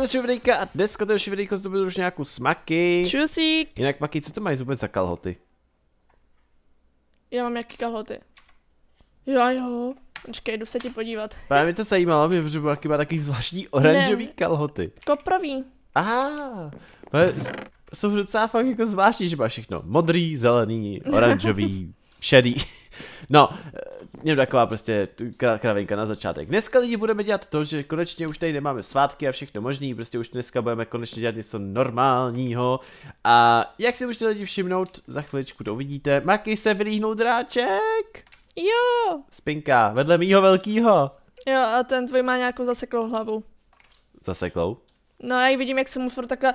to Šuvrejka a dneska to Šuvrejko zdobil už nějakou smaky. Čusík. Jinak Maki, co to mají vůbec za kalhoty? Já mám jaký kalhoty. Jo, jo. Počkej, jdu se ti podívat. Právě mě to zajímalo, mě, protože Maki má takový zvláštní oranžový Ne. kalhoty. Koprový. Aha, to jsou docela fakt jako zvláštní, že má všechno. Modrý, zelený, oranžový, šedý. No, mě taková prostě kravinka na začátek. Dneska lidi budeme dělat to, že konečně už tady nemáme svátky a všechno možný, prostě už dneska budeme konečně dělat něco normálního. A jak si můžete lidi všimnout, za chviličku to uvidíte, Maki se vylíhnul dráček. Jo. Spinka, vedle mýho velkýho. Jo, a ten tvůj má nějakou zaseklou hlavu. Zaseklou. No, já ji vidím, jak se mu furt takhle...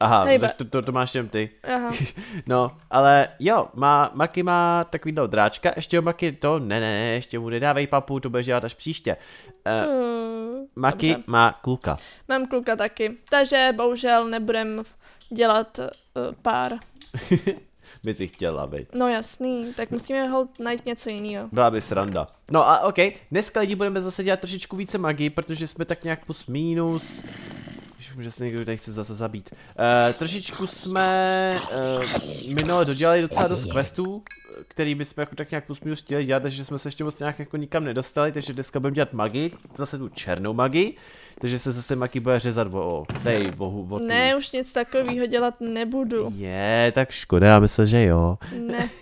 Aha, Hejbe. tak to, to, to máš jen ty. Aha. No, ale jo, má, Maki má takovýhle dráčka, ještě ho Maki to, ne, ne, ne, ještě mu nedávej papu, to budeš dělat až příště. Uh, Uh, Maki dobře. má kluka. Mám kluka taky. Takže bohužel nebudem dělat uh, pár. By si chtěla být. No jasný, tak musíme hold najít něco jiného. Byla by sranda. No a ok, dneska lidi budeme zase dělat trošičku více magii, protože jsme tak nějak plus minus. Že se někdo tady chce zase zabít. Uh, trošičku jsme uh, minule dodělali docela dost questů, který bychom jako tak nějak plus minus chtěli dělat, takže jsme se ještě moc nějak jako nikam nedostali, takže dneska budeme dělat magii, zase tu černou magii, takže se zase Maki bude řezat o, tej, o, o. Ne, už nic takového dělat nebudu. Je, tak škoda, já myslel, že jo. Ne.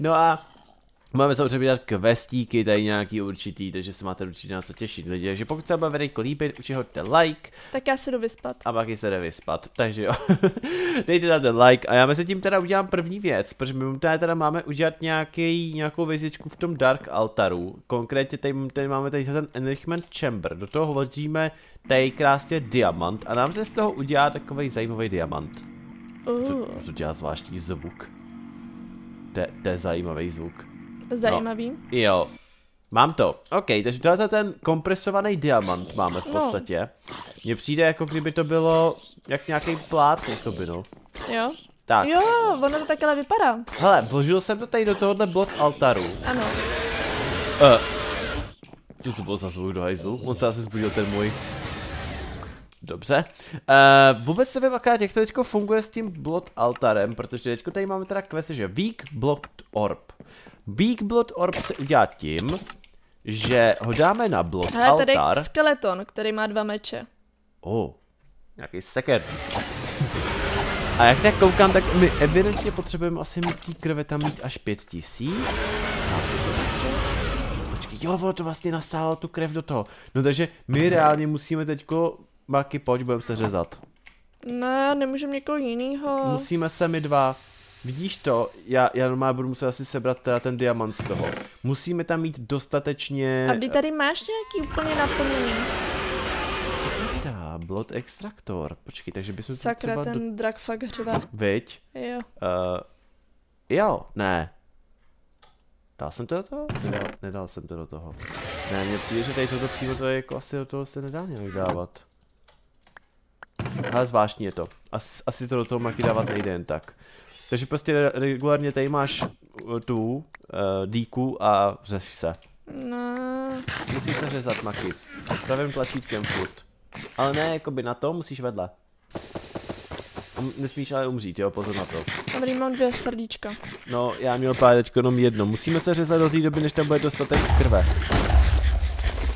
No a máme samozřejmě dát questíky, tady nějaký určitý, takže se máte určitě na co těšit lidi. Takže pokud se vám videjko líbí, určitě hoďte like Tak já se jdu vyspat. a pak se jde vyspat. Takže jo, dejte tam ten like a já mezi tím teda udělám první věc, protože my tady teda máme udělat nějaký, nějakou vězičku v tom Dark Altaru. Konkrétně tady, tady máme tady ten Enrichment Chamber, do toho hodíme tady krásně diamant a nám se z toho udělá takový zajímavý diamant. Uh, To, to dělá zvláštní zvuk. To, je- to je zajímavý zajímavý. Jo. Mám to. OK, takže tohle ten kompresovaný diamant máme v No. podstatě. Mně přijde jako kdyby to bylo jak nějaký plát, jako by no. Jo? Tak, Jo, ono to takhle vypadá. hele, vložil jsem to tady do tohohle blot altaru. Ano. Uh, co to bylo za zvuk do hajzlu? On se asi zbudil ten můj. Dobře. Uh, vůbec se vím, akorát jak to teďko funguje s tím blot altarem, protože teďko tady máme teda quest, že Weak Blocked Orb. Weak Blocked Orb se udělá tím, že ho dáme na blot Hele, tady altar. je skeleton, který má dva meče. Oh, nějaký seker. A jak tak koukám, tak my evidentně potřebujeme asi mít té krve tam mít až pět tisíc. Počkej, jo, ono to vlastně nasálo tu krev do toho. No takže my reálně musíme teďko, Maki, pojď, budeme se řezat. Ne, nemůžeme někoho jinýho. Musíme se my dva. Vidíš to? Já, já normálně budu muset asi sebrat teda ten diamant z toho. Musíme tam mít dostatečně... A ty tady máš nějaký úplně naplněný. Co to dá? Blood extraktor. Počkej, takže bychom Sakra, třeba... ten Do... drak fakt řve. Viď? Jo. Uh, jo, ne. Dal jsem to do toho? Nedal, nedal jsem to do toho. Ne, mně přijde, že tady toto přímo to je jako asi do toho se nedá nějak dávat. Ale zvláštní je to. As, asi to do toho maky dávat nejde jen tak. Takže prostě re- regulárně tady máš uh, tu uh, díku a řeš se. No, Musíš se řezat maky. Pravým tlačítkem furt. Ale ne jakoby na to, musíš vedle. A m- nesmíš ale umřít, jo, pozor na to. dobrý, mám dvě srdíčka. No, já měl právě teď jenom jedno. Musíme se řezat do té doby, než tam bude dostatek krve.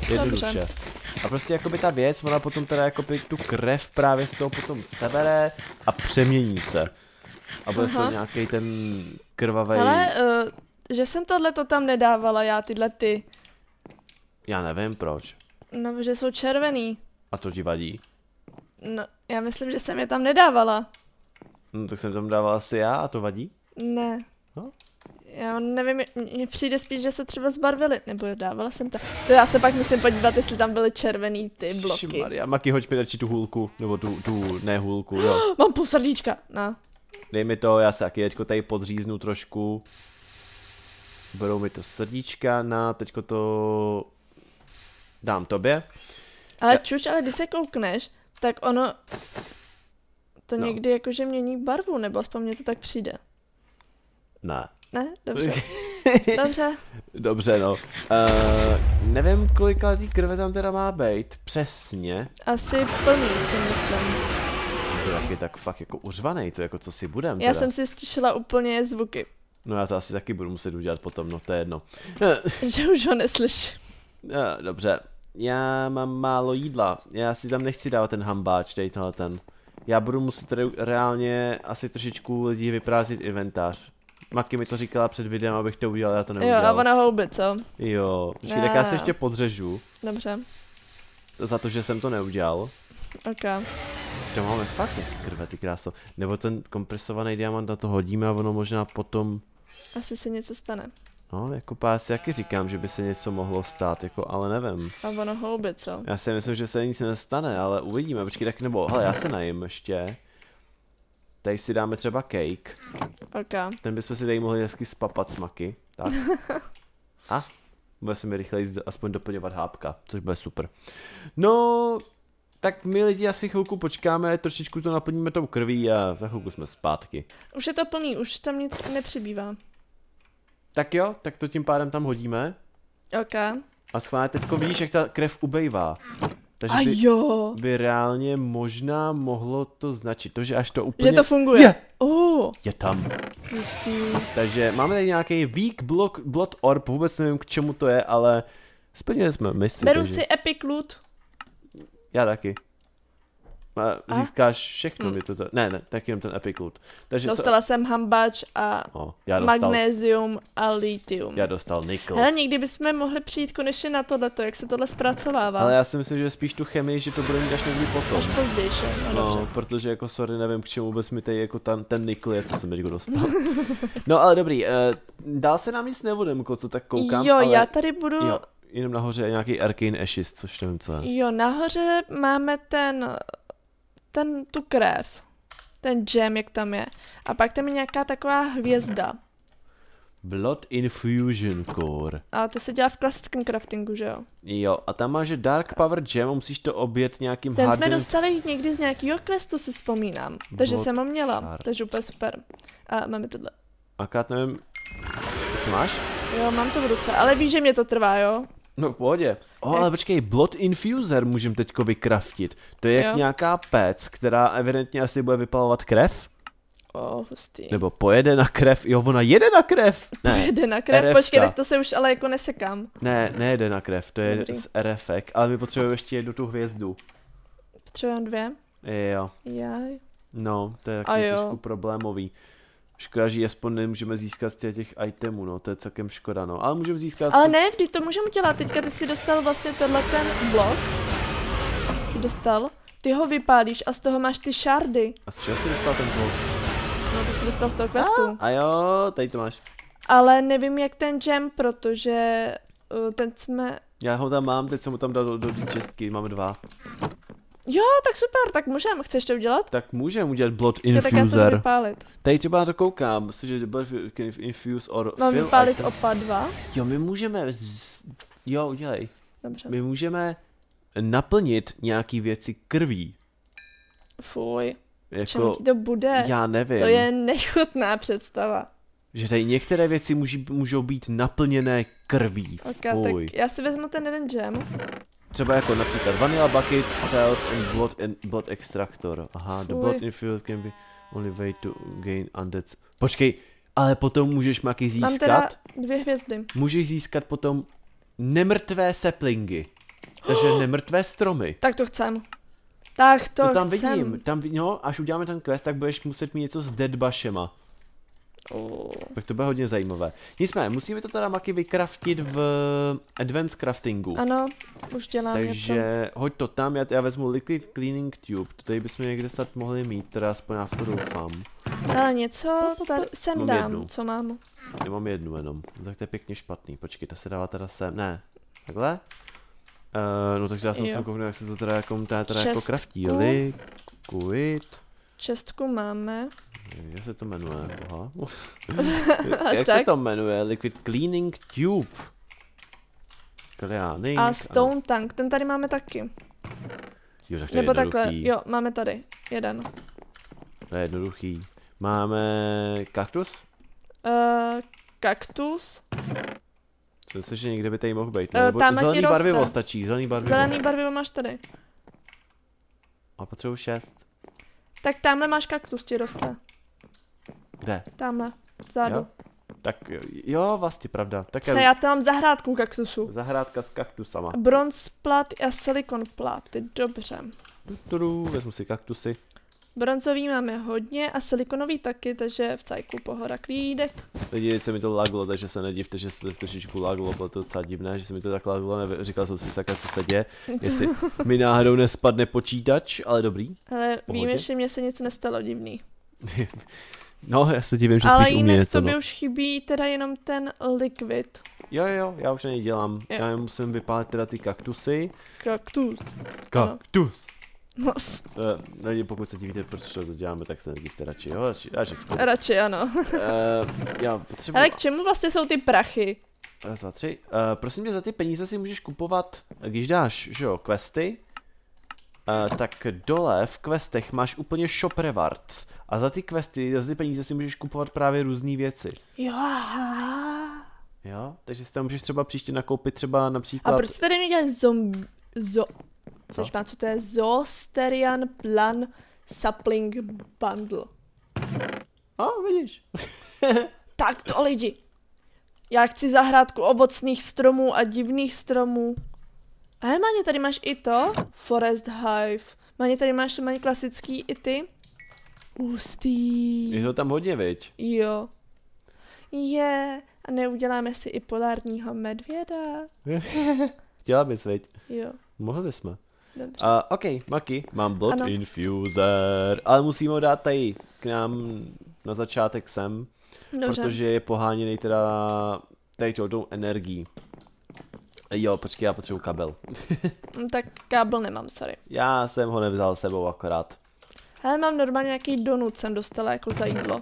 Jednoduše. Dobře. A prostě jakoby ta věc, ona potom teda jakoby tu krev právě z toho potom sebere a přemění se. A bude Aha. nějaký ten krvavý. Ale, uh, že jsem tohle to tam nedávala, já tyhle ty. Já nevím proč. No, že jsou červený. A to ti vadí. No, já myslím, že jsem je tam nedávala. No, tak jsem tam dával asi já a to vadí? Ne. No. Já nevím, mně přijde spíš, že se třeba zbarvily, nebo dávala jsem tam. To já se pak musím podívat, jestli tam byly červený ty bloky. Maria, Maki, hoď mi radši tu hůlku, nebo tu, tu ne hůlku, jo. Mám půl srdíčka, no. Dej mi to, já se taky teďko tady podříznu trošku. Berou mi to srdíčka na, teďko to dám tobě. Ale Já- čuč, ale když se koukneš, tak ono to No. někdy jakože mění barvu, nebo aspoň mně to tak přijde. Ne. Ne? Dobře. Dobře. Dobře, no. Uh, nevím, kolik letý krve tam teda má být. Přesně. Asi plný si myslím. To je tak fakt jako uřvaný, to jako co si budem Já teda. jsem si stišila úplně zvuky, No já to asi taky budu muset udělat potom, no to je jedno. že už ho neslyším. Eh, Dobře, já mám málo jídla, já si tam nechci dávat ten hambáč, tady tenhle ten. Já budu muset re- reálně asi trošičku lidí vyprázdnit inventář. Maky mi to říkala před videem, abych to udělal, já to Jo, neudělal. a ona houby, co? Jo, počkej, tak já se ještě podřežu Dobře, za to, že jsem to neudělal. ok. To máme fakt dost krve, ty kráso. Nebo ten kompresovaný diamant na to hodíme a ono možná potom, Asi se něco stane. no jako pás, jaký říkám, že by se něco mohlo stát, jako, ale nevím. A ono houby, co? Já si myslím, že se nic nestane, ale uvidíme, počkej, tak nebo, hele, já se najím ještě. Tady si dáme třeba cake, Ok. ten bychom si tady mohli hezky spapat smaky, tak. A? Bude se mi rychleji aspoň doplňovat hápka, což bude super. No, tak my lidi asi chvilku počkáme, trošičku to naplníme tou krví a za chvilku jsme zpátky. Už je to plný, už tam nic nepřibývá. Tak jo, tak to tím pádem tam hodíme. Ok. A schválně teďko vidíš, jak ta krev ubejvá. Takže A by, jo, by reálně možná mohlo to značit. To, že až to úplně... že to funguje. Je, Oh, je tam. jistý. Takže máme tady nějaký weak block, blood orb, vůbec nevím k čemu to je, ale splnili jsme misi. Beru takže... si epic loot. Já taky. A získáš všechno, mi to, to Ne, ne, tak jenom ten epic loot. Takže Dostala jsem hambač a co? O, já dostal, magnézium a litium. já dostal nickel. Hele, někdy bychom mohli přijít konečně na tohleto, jak se tohle zpracovává. Ale já si myslím, že spíš tu chemii, že to bude mít až někdy potom. Až později, no, No, dobře. protože jako sorry, nevím k čemu vůbec mi tady jako ten, ten nikl je, co jsem teď dostal. no ale dobrý, uh, dál se nám nic nevodem, co tak koukám, jo, ale... já tady budu... Jo. jenom nahoře je nějaký Arcane Ashes, což nevím co je. jo, nahoře máme ten, ten, tu krev. Ten gem, jak tam je. A pak tam je nějaká taková hvězda. Blood Infusion Core. A to se dělá v klasickém craftingu, že jo? Jo, a tam máš Dark Power Gem a musíš to obět nějakým Ten jsme hardened... dostali někdy z nějakého questu, si vzpomínám. Takže Blood jsem ho měla, Shard. takže úplně super. A máme tohle. Akát nevím... Už to máš? Jo, mám to v ruce, ale víš, že mě to trvá, jo? No v pohodě. O, ale počkej, Blood Infuser můžem teďko vykraftit. To je jak Jo. nějaká pec, která evidentně asi bude vypalovat krev. O, hustý. Nebo pojede na krev. Jo, ona jede na krev. Ne, Jede na krev, RFka. počkej, tak to se už ale jako nesekám. ne, nejede na krev, to je Dobrý. z RFek, ale my potřebujeme ještě jednu tu hvězdu. Potřebujeme dvě. Jo, Jaj. no, to je jo. trošku problémový. Škoda, že aspoň nemůžeme získat z těch- itemů, no, to je celkem škoda, no. Ale můžeme získat... Ale ne, vždyť to můžeme udělat. Teďka ty si dostal vlastně tenhle ten blok. Si dostal. Ty ho vypálíš a z toho máš ty šardy. A z čeho jsi dostal ten blok? No to si dostal z toho questu. A jo, tady to máš. Ale nevím jak ten gem, protože uh, ten jsme... Já ho tam mám, teď jsem ho tam dal do, do čestky, máme dva. Jo, tak super, tak můžeme. Chceš to udělat? Tak můžeme udělat Blood Počkej, tak já to Infuser. Tady třeba na to koukám, myslím, že Blood Infuse or Mám fill vypálit opa dva. Jo, my můžeme, z... jo, udělej. Dobře. My můžeme naplnit nějaký věci krví. Fuj. Čemu Jako, ti to bude? já nevím, To je nechutná představa. že tady některé věci můží, můžou být naplněné krví. Ok, Fuj. tak já si vezmu ten jeden gem. Třeba jako například Vanilla Buckets, Cells and Blood, and blood Extractor. Aha, the Fuj. Blood Infused can be only way to gain undead. Počkej, ale potom můžeš maky získat, Mám teda dvě hvězdy. můžeš získat potom nemrtvé saplingy. Takže nemrtvé stromy. Tak to chcem. Tak to, To, tam chcem. vidím, tam no, až uděláme ten quest, tak budeš muset mít něco s deadbashema. Oh. Tak to bude hodně zajímavé. Nicméně, musíme to teda maky vykraftit v Advanced Craftingu. Ano, už dělám něco. Takže hoď to tam, já, já vezmu Liquid Cleaning Tube, to tady bychom někde snad mohli mít, teda aspoň já v to doufám. Ale něco tady sem Mám dám, jednu. co mám. Já mám jednu jenom, no, tak to je pěkně špatný, počkej, to se dává teda sem, ne, takhle? Uh, no takže já jsem Jo. se kouknul, jak se to teda jako, teda, teda jako kraftí, Liquid, Čestku máme. Jak se to jmenuje, aha. Jak se to jmenuje, Liquid Cleaning Tube. Cleaning, A ano. Stone Tank, ten tady máme taky. Jo, tak to je Nebo takhle, jo, máme tady. Jeden. To je jednoduchý. Máme kaktus? Uh, kaktus. Co Myslím, že někde by tady mohl být. No, tamhle ti zelený roste. barvivo stačí, zelený barvivo. Zelený barvivo máš tady. A potřebuji šest. Tak tamhle máš kaktus, ti roste. Kde? Tamhle, vzadu. Jo? Tak jo, jo, vlastně pravda. Tak Co já tam mám zahrádku kaktusu. zahrádka s kaktusama. Bronz plat a silikon pláty, dobře. Tudu, vezmu si kaktusy. Bronzový máme hodně a silikonový taky, takže v cajku pohoda klídek. Lidi, teď se mi to laglo, takže se nedivte, že se to trošičku laglo, bylo to docela divné, že se mi to tak laglo, nevím, říkal jsem si sakra, co se děje, jestli mi náhodou nespadne počítač, ale dobrý. Ale víme, že mně se nic nestalo divný. No, já se divím, že Ale spíš u mě jinak něco, tobě no. už chybí teda jenom ten liquid. Jo, jo, já už nedělám, Jo. já musím vypálit teda ty kaktusy. Kaktus. Kaktus! No, Uh, lidi, pokud se divíte, proč to děláme, tak se nedivte radši, jo, radši, radši radši ano. Uh, já potřebuji... Ale k čemu vlastně jsou ty prachy? Raz, dva, tři. Uh, prosím tě, za ty peníze si můžeš kupovat, když dáš, že jo, questy, uh, tak dole v questech máš úplně shop rewards. A za ty questy, za ty peníze si můžeš kupovat právě různé věci. Jo. Jo? Takže si tam můžeš třeba příště nakoupit třeba A například... proč tady neděláš zombie... Zo... Co? Což má, co to je? Zoosterian Plan Sapling Bundle. A, vidíš. Tak to lidi. Já chci zahrádku ovocných stromů a divných stromů. A Máně, tady máš i to. Forest Hive. Máně, tady máš Máně klasický i ty. Ústý. Je to tam hodně, viď? Jo. Je. A neuděláme si i polárního medvěda. Chtěla bys, viď? Jo. Mohli bychom. Dobře. Uh, OK, Maki, mám Blood Ano. Infuser, ale musíme ho dát tady k nám na začátek sem, Dobře. protože je poháněný teda tady tou energií. Jo, počkej, já potřebuji kabel. Tak kábel nemám, sorry. Já jsem ho nevzal s sebou akorát. Ale mám normálně nějaký donut, jsem dostala jako za jídlo.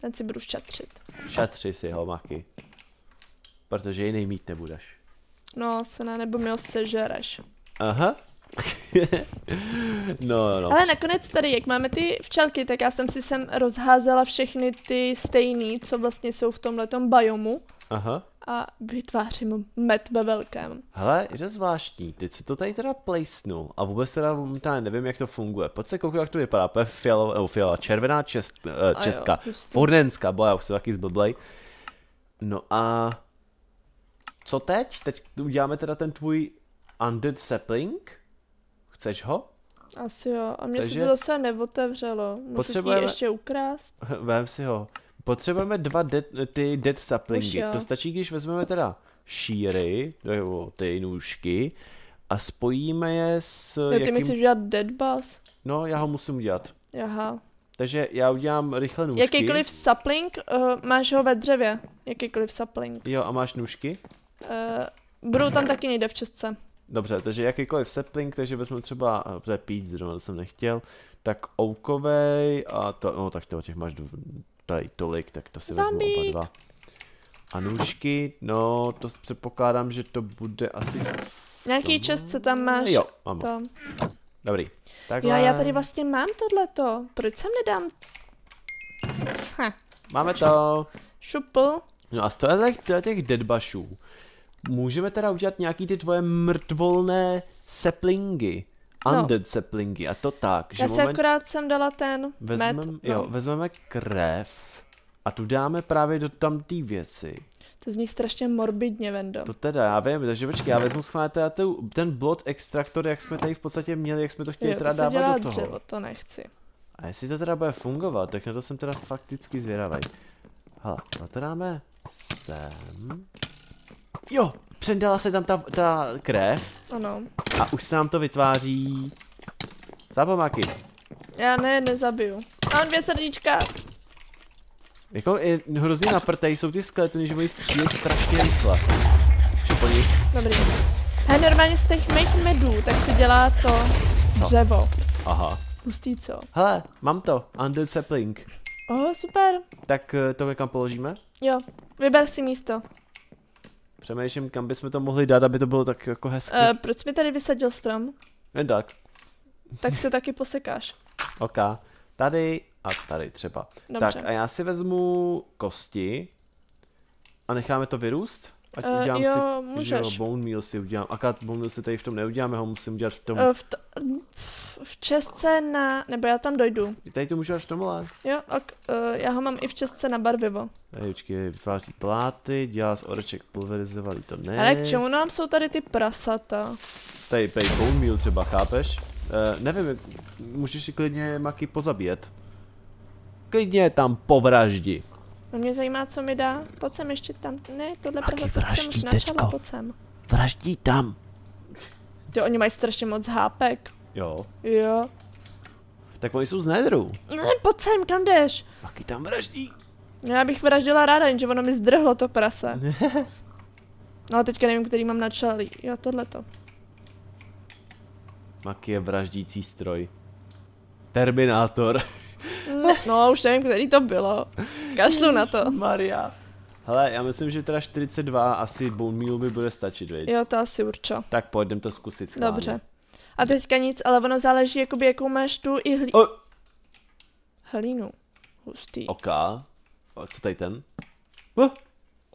Ten si budu šetřit. Šetři si ho, Maki. Protože jiný mít nebudeš. No, se ne, nebo mi ho sežereš. Aha. no, no. Ale nakonec tady, jak máme ty včelky, tak já jsem si sem rozházela všechny ty stejný, co vlastně jsou v tomhletom biomu Aha. a vytvářím med ve velkém. Hele, je to zvláštní, teď si to tady teda placenu a vůbec teda momentálně nevím, jak to funguje. Pojď se kouknout, jak to vypadá, to je fialová, nebo fialová, červená čest, uh, jo, čestka, hustý. furnenská, bo já už jsem taky zblblej. No a co teď? Teď uděláme teda ten tvůj undead sapling? Chceš ho? Asi jo. A mně Takže- se to zase neotevřelo. Můžu Potřebujeme- ještě ukrást? Vem si ho. Potřebujeme dva dead, ty dead saplingy. To stačí, když vezmeme teda šíry, nebo ty nůžky, a spojíme je s Jo, ty jakým... mi chceš udělat dead buzz? No, já ho musím udělat. Aha. Takže já udělám rychle nůžky. Jakýkoliv sapling, uh, máš ho ve dřevě. Jakýkoliv sapling. Jo, a máš nůžky? Uh, budou tam taky někde v České. Dobře, takže jakýkoliv sapling, takže vezmu třeba, eh, to je pít, zrovna to jsem nechtěl, tak oukovej a to, no tak to těch máš tady tolik, tak to si vezmu oba dva. A nůžky, no to předpokládám, že to bude asi... Nějaký čestce tam máš. Jo, mám. To. Dobrý. Jo, Takhle. já tady vlastně mám tohleto. Proč sem nedám? Ha, Máme to. šupl. No a z toho těch, těch, deadbashů můžeme teda udělat nějaký ty tvoje mrtvolné saplingy. No. Undead saplingy a to tak, že Já si moment akorát jsem dala ten vezmem, med. jo, No. vezmeme krev a tu dáme právě do tam té věci. To zní strašně morbidně, Vendo. To teda, já vím, takže počkej, já vezmu schválně teda tu- ten blood extraktor, jak jsme tady v podstatě měli, jak jsme to chtěli jo, teda to dávat dělá do toho. dřevo, to nechci. A jestli to teda bude fungovat, tak na to jsem teda fakticky zvědavý. Hele, no to dáme sem. Jo, předala se tam ta, ta krev Ano. a už se nám to vytváří. Zapomáky. Já ne, nezabiju. Mám dvě srdíčka. Jako je hrozně naprtej jsou ty skeletony, že mají střílet strašně rychle. Po nich. Dobrý. He, normálně z těch mých medů, tak se dělá to dřevo. Aha. Hustý co? Hele, mám to. Undead sapling. Oh, super. Tak eh, to kam položíme? Jo, vyber si místo. Přemýšlím, kam bychom to mohli dát, aby to bylo tak jako hezky. Uh, proč mi tady vysadil strom? Jen tak. Tak se taky posekáš. OK. Tady a tady třeba. Dobře. Tak a já si vezmu kosti a necháme to vyrůst? Ať Eh, udělám jo, si, že můžeš. jo, bone meal si udělám. Akorát bone meal si tady v tom neuděláme, ho musím udělat v tom. Uh, v, to, v České na, nebo já tam dojdu. Tady to můžu až v tomhle. Jo, ok, uh, já ho mám i v České na barvivo. Počkej, vytváří pláty, dělá z oreček pulverizovaný, to ne. Ale k čemu nám jsou tady ty prasata? Tady, tady bone meal třeba, chápeš? Uh, nevím, můžeš si klidně maky pozabíjet. Klidně je tam povraždi. No mě zajímá, co mi dá. Pojď sem ještě tam. Ne, tohle Taky prasata jsem už vraždí, načala, tečko. pojď sem. Vraždí tam. Jo, oni mají strašně moc hápek. Jo. Jo. Tak oni jsou z Nedru. Ne, pojď sem, kam jdeš? Maky tam vraždí. No, Já bych vraždila ráda, jenže ono mi zdrhlo to prase. No a teďka nevím, který mám načalý. Jo, tohleto. Maky je vraždící stroj. Terminátor. Ne, no, už nevím, který to bylo. Kašlu na to. Maria. Hele, já myslím, že teda 42 asi bone meal mi bude stačit, viď? Jo, to asi určo. Tak pojďme to zkusit schválně. Dobře. A teďka nic, ale ono záleží, jakoby, jakou máš tu i hlí... O, hlínu. Hustý. OK. O, co tady ten? Oh,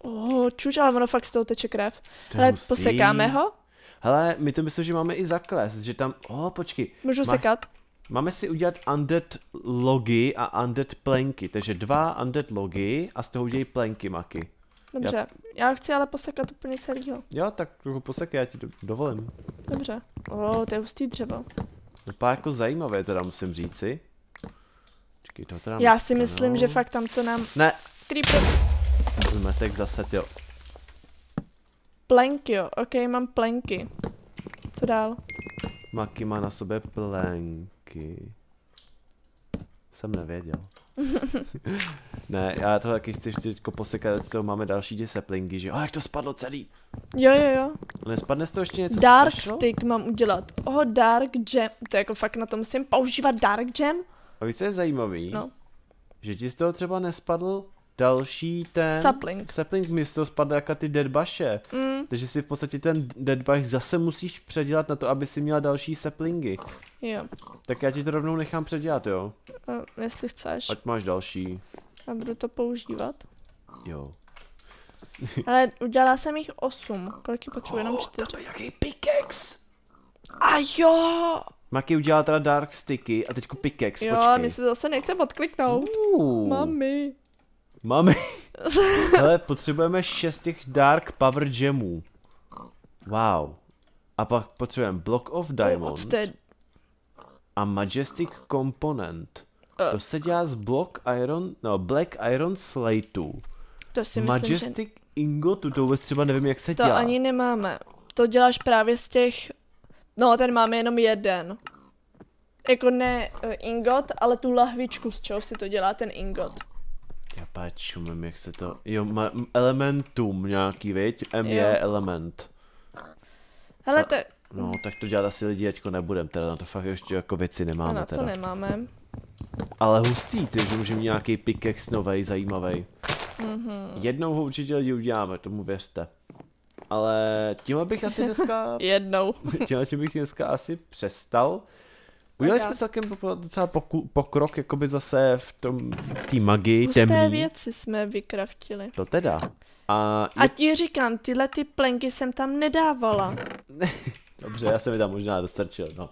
Oh, čuč, ale ono fakt z toho teče krev. to je Ale hustý. posekáme ho? Hele, my to myslím, že máme i zakles, že tam, oh, počkej, Můžu Má- sekat? Máme si udělat undead logy a undead plenky, takže dva undead logy a z toho udělej plenky, Maky. Dobře. Já chci ale posekat úplně celýho. Jo, tak trochu posekej, já ti do, dovolím. Dobře. Oh, to je hustý dřevo. Vypadá jako zajímavé, teda musím říci. Počkej, to teda Já si myslím, no. že fakt tam to nám... Ne, Creeper. zmetek zase, jo. Plenky, jo. Ok, mám plenky. Co dál? Maky má na sobě plenky. Jsem nevěděl. ne, já to taky chci ještě posekat, co máme další dvě saplingy, že jo, a jak to spadlo celý. Jo, jo, jo. Nespadne z toho ještě něco Dark special? stick mám udělat. Oh, dark jam. To je jako fakt na to musím používat dark jam? A víš, co je zajímavý? No. Že ti z toho třeba nespadl další ten... Sapling. Sapling toho spadl jako ty deadbaše. Mm, Takže si v podstatě ten deadbush zase musíš předělat na to, aby si měla další saplingy. jo. Tak já ti to rovnou nechám předělat, jo? Uh, jestli chceš. Ať máš další. A budu to používat. Jo. Ale udělala jsem jich osm. Kolik potřebuji? Jenom čtyři. Je nějaký pickaxe. A jo! Maki udělala teda dark sticky a teďko pickaxe, Jo, počkej. mi se zase nechce odkliknout. Uh, Mami. Mami. Hele, potřebujeme šest těch dark power gemů. Wow. A pak potřebujeme block of diamond To a majestic component. eh, To se dělá z block iron, no black iron slateu. To si myslím, že... Majestic ingotu, to vůbec třeba nevím, jak se To dělá. ani nemáme. To děláš právě z těch... No, ten máme jenom jeden. Jako ne uh, ingot, ale tu lahvičku, z čeho si to dělá ten ingot. Čumím, jak se to... Jo, ma, elementum nějaký, viď? M Jo. je element. Hele, to... No, tak to dělat asi lidi teďko nebudem, teda na to fakt ještě jako věci nemáme Ano, teda. to nemáme. Ale hustý, ty, že můžeme nějaký pickaxe novej, zajímavý. Mhm. Jednou ho určitě lidi uděláme, tomu věřte. Ale tímhle bych asi dneska, Jednou. tímhle tím bych dneska asi přestal. Udělali jsme celkem docela poku, pokrok, jakoby zase v tom, v té magii Husté temný. věci jsme vykraftili. To teda. A, A je, ti říkám, tyhle ty plenky jsem tam nedávala. dobře, já jsem mi tam možná dostrčil, no.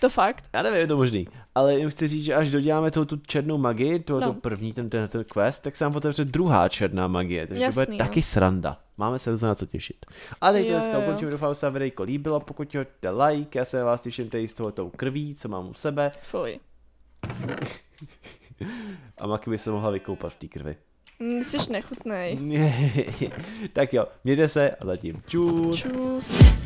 To fakt? Já nevím, je to možný, ale jen chci říct, že až doděláme tu, tu černou magii, to, No. to první, ten, ten, ten quest, tak se nám otevře druhá černá magie, takže to bude Jasný, no. taky sranda. Máme se na co těšit. A teď to Jo, dneska jo, jo. ukončím, doufám, že se vám videjko líbilo, pokud hoďte like, já se vás těším tady s tohotou krví, co mám u sebe, Fuj. a Maki by se mohla vykoupat v té krvi. Mm, Jsi nechutnej. tak jo, mějte se a zatím čus. Čus.